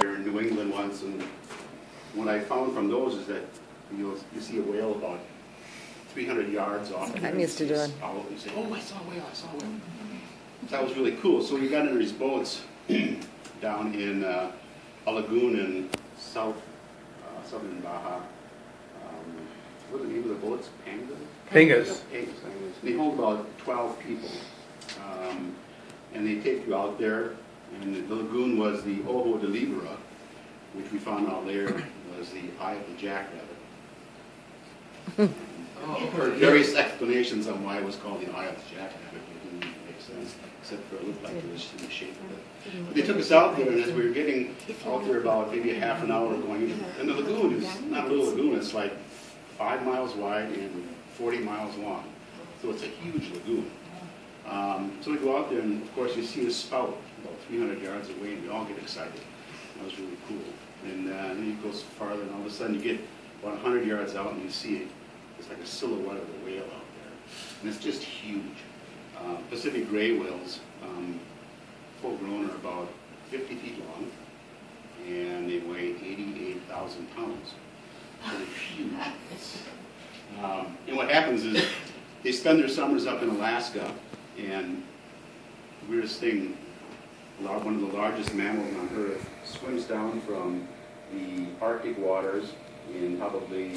there in New England once, and what I found from those is that you'll, you see a whale about 300 yards off. what there, I'm and used to you see doing. a You say, oh, I saw a whale, I saw a whale. That was really cool. So we got into these boats down in uh, a lagoon in south, uh, southern Baja. Um, What was the name of the boats? Panga? Fingers. Eight, They hold about 12 people. Um, And they take you out there, and the lagoon was the Ojo de Liebre, which we found out later was the eye of the jackrabbit. Oh! Heard various explanations on why it was called the eye of the jackrabbit, it didn't make sense, except for it looked like it was in the shape of it. But They took us out there, and as we were getting out there about maybe a half an hour going, in, and the lagoon is not a little lagoon, it's like five miles wide and 40 miles long. So it's a huge lagoon. Um, So we go out there, and of course, you see a spout about 300 yards away, and we all get excited. That was really cool. And uh, then you go farther, and all of a sudden, you get about 100 yards out, and you see it. It's like a silhouette of a whale out there. And it's just huge. Uh, Pacific gray whales, um, full grown, are about 50 feet long, and they weigh 88,000 pounds. So they're huge. Um, And what happens is, they spend their summers up in Alaska, and weirdest thing, one of the largest mammals on Earth swims down from the Arctic waters in probably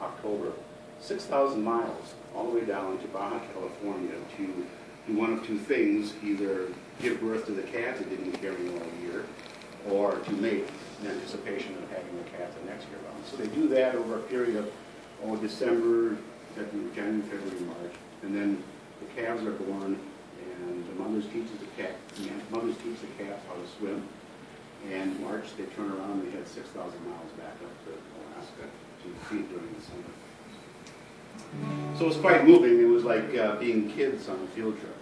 October, 6,000 miles, all the way down to Baja California to do one of two things, either give birth to the calves that didn't carry all year, or to mate in anticipation of having the calf the next year round. So they do that over a period of, oh, December, January, February, March, and then the calves are born, and the mothers teaches the calf, the mothers teach the calves how to swim, and March, they turn around, and they head 6,000 miles back up to Alaska to feed during the summer. So it was quite moving. It was like uh, being kids on a field trip.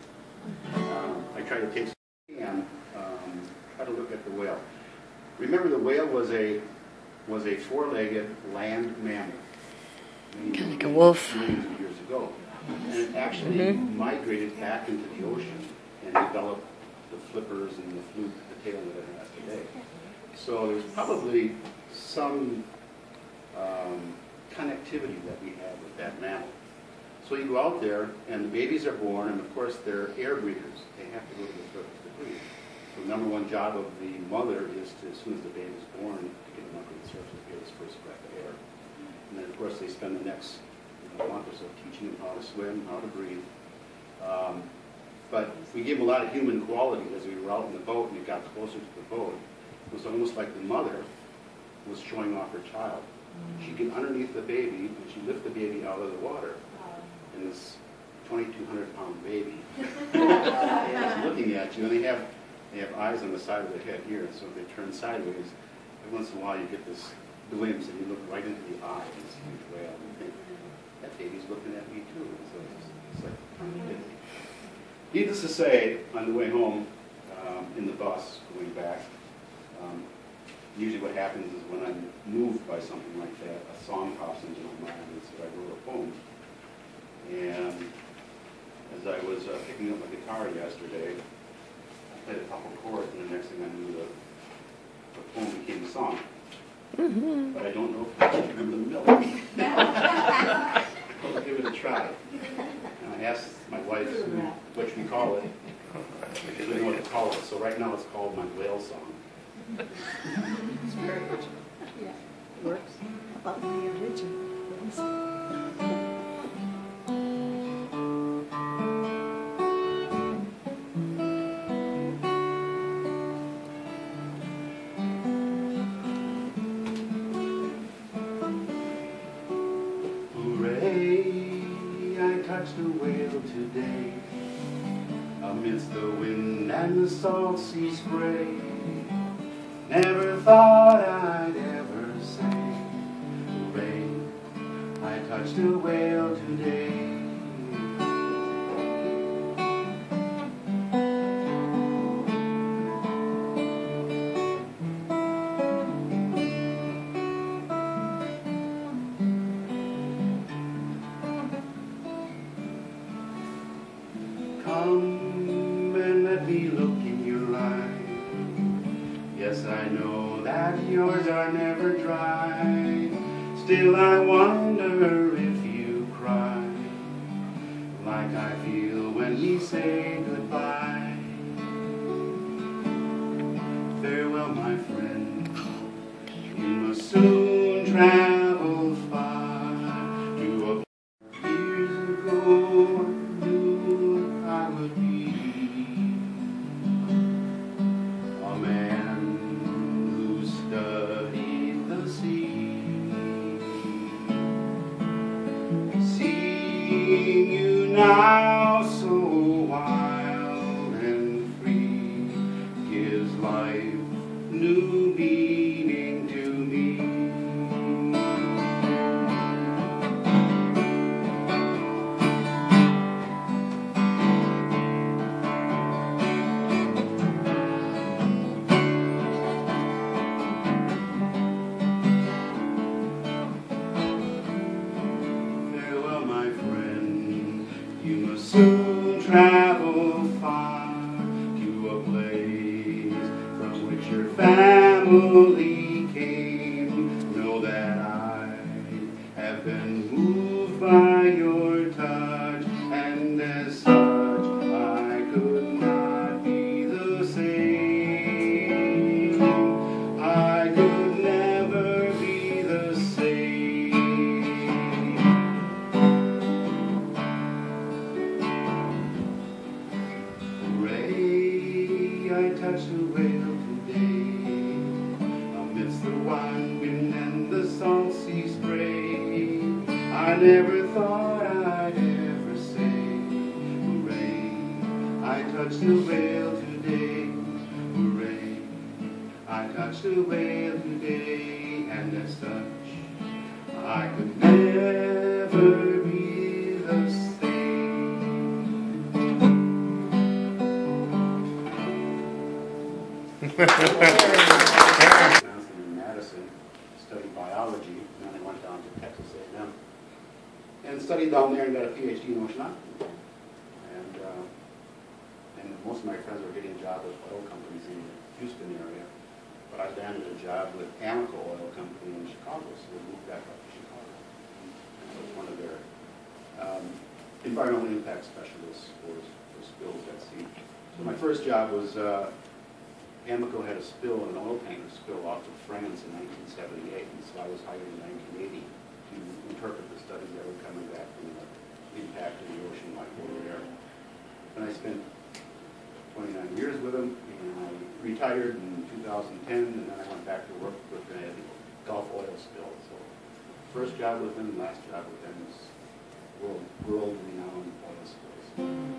Um, I tried to take some and um, try to look at the whale. Remember, the whale was a was a four-legged land mammal. Kinda like a wolf. Millions of years ago, and it actually Mhm. migrated back into the ocean and developed the flippers and the fluke, the tail that it has today. So there's probably some um, connectivity that we have with that mammal. So you go out there, and the babies are born, and of course, they're air breathers. They have to go to the surface to breathe. So the number one job of the mother is to, as soon as the baby's born, to get him up to the surface to get his first breath of air. And then, of course, they spend the next you know, month or teaching him how to swim, how to breathe. Um, but we gave him a lot of human qualities as we were out in the boat and it got closer to the boat. It was almost like the mother was showing off her child. She get underneath the baby and she lift the baby out of the water. And this 2,200 pound baby is looking at you and they have, they have eyes on the side of their head here. So if they turn sideways, every once in a while you get this glimpse and you look right into the eye of this huge whale and you think, that baby's looking at me too. And so it's, it's like, Needless to say, on the way home, um, in the bus going back, um, usually what happens is when I'm moved by something like that, a song pops into my mind, and so I wrote a poem. And as I was uh, picking up my guitar yesterday, I played a couple chords, and the next thing I knew, the, the poem became a song. Mm-hmm. But I don't know if I can remember the melody. I'll give it a try. And I asked my wife what should we call it, because we didn't know what to call it. So right now it's called my whale song. It's very original. Yeah, works. About the original. Touched a whale today Amidst the wind and the salt sea spray. Never thought I'd ever say Hooray, I touched a whale today Look in your eyes. Yes, I know that yours are never dry. Still, I wonder if you cry like I feel when we say goodbye. Farewell, my friend. Family came. Know that I have been moved by your touch, and as such, I could not be the same. I could never be the same. Ray, I touched the rail never thought I'd ever say, Hooray, I touched the rail today. Hooray, I touched the rail today, and as such, I could never be the same. Johnson in Madison, studied biology, and then I went down to Texas A&M. And studied down there and got a PhD in oceanography. And, uh, and most of my friends were getting jobs with oil companies in the Houston area. But I landed a job with Amoco Oil Company in Chicago, so we moved back up to Chicago. And I was one of their um, environmental impact specialists for, for spills at sea. So my first job was, uh, Amoco had a spill, an oil tanker spill off of France in 1978, and so I was hired in 1980 to interpret the studies that were coming back from the impact of the ocean like over there. And I spent 29 years with them, and I retired in 2010, and then I went back to work with the Gulf oil spill. So first job with them, last job with them is world, world renowned oil spills.